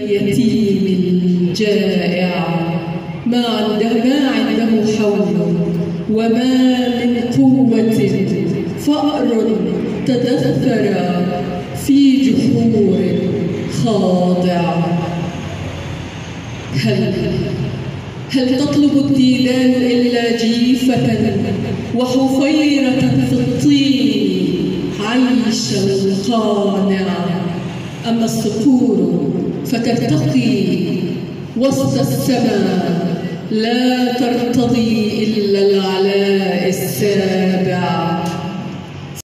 يتيم جائع ما عنده ما عنده حول وما من قوة فأر تدثر في جحور خاضع هل هل تطلب الديدان إلا جيفة وحفيرة في الطين عيش القانع أما الصقور فترتقي وسط السماء لا ترتضي إلا العلاء السابع.